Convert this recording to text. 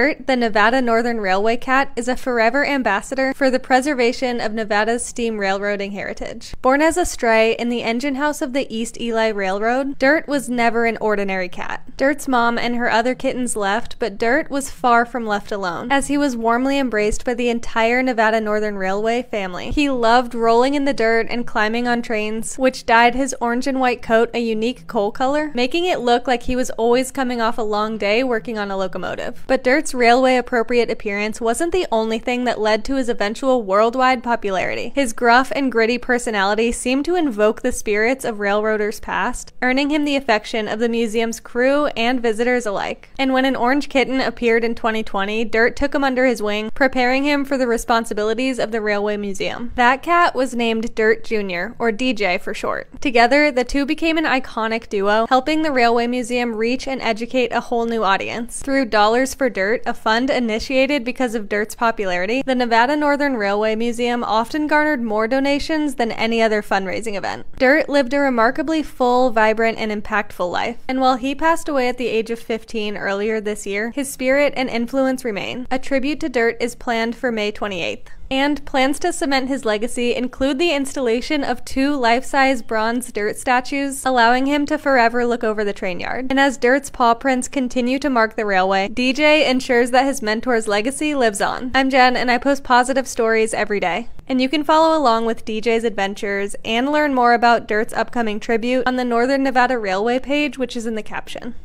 Dirt, the Nevada Northern Railway cat, is a forever ambassador for the preservation of Nevada's steam railroading heritage. Born as a stray in the engine house of the East Ely Railroad, Dirt was never an ordinary cat. Dirt's mom and her other kittens left, but Dirt was far from left alone, as he was warmly embraced by the entire Nevada Northern Railway family. He loved rolling in the dirt and climbing on trains, which dyed his orange and white coat a unique coal color, making it look like he was always coming off a long day working on a locomotive. But Dirt's railway appropriate appearance wasn't the only thing that led to his eventual worldwide popularity. His gruff and gritty personality seemed to invoke the spirits of railroaders past, earning him the affection of the museum's crew and visitors alike. And when an orange kitten appeared in 2020, Dirt took him under his wing, preparing him for the responsibilities of the Railway Museum. That cat was named Dirt Jr., or DJ for short. Together, the two became an iconic duo, helping the Railway Museum reach and educate a whole new audience. Through Dollars for Dirt, Dirt, a fund initiated because of Dirt's popularity, the Nevada Northern Railway Museum often garnered more donations than any other fundraising event. Dirt lived a remarkably full, vibrant, and impactful life, and while he passed away at the age of 15 earlier this year, his spirit and influence remain. A tribute to Dirt is planned for May 28th and plans to cement his legacy include the installation of two life-size bronze dirt statues, allowing him to forever look over the train yard. And as Dirt's paw prints continue to mark the railway, DJ ensures that his mentor's legacy lives on. I'm Jen, and I post positive stories every day. And you can follow along with DJ's adventures and learn more about Dirt's upcoming tribute on the Northern Nevada Railway page, which is in the caption.